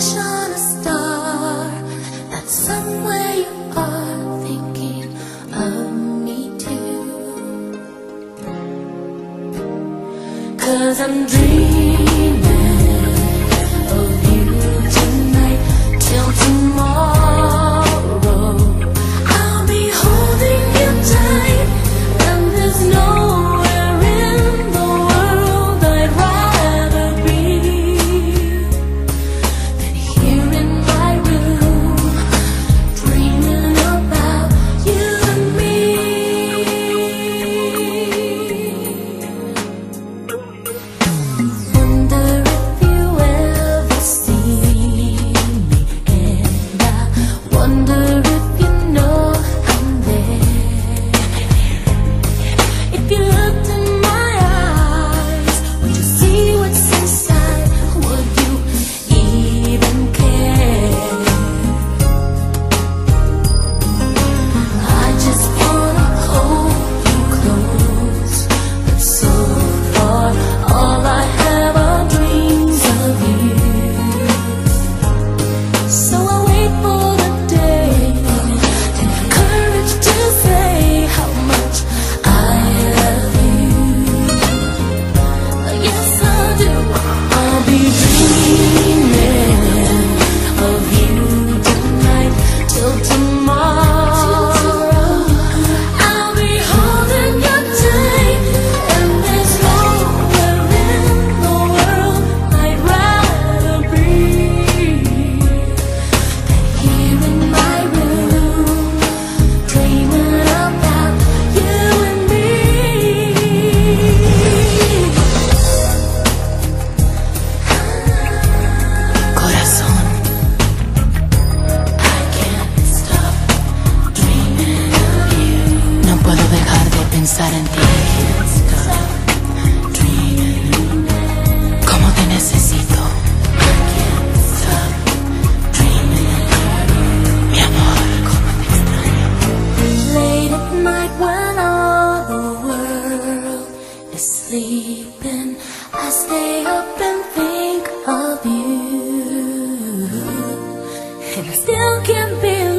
I'm a star that somewhere you are thinking of me too. Cause I'm dreaming of you tonight till tomorrow. pensar en ti. ¿Cómo te necesito? Mi amor, ¿cómo te extraño? Late at night when all the world is sleeping, I stay up and think of you. And I still can't believe